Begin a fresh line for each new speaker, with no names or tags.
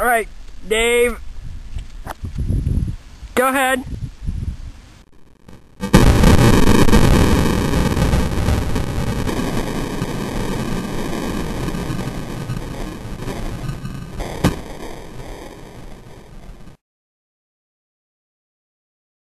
All right, Dave. Go ahead.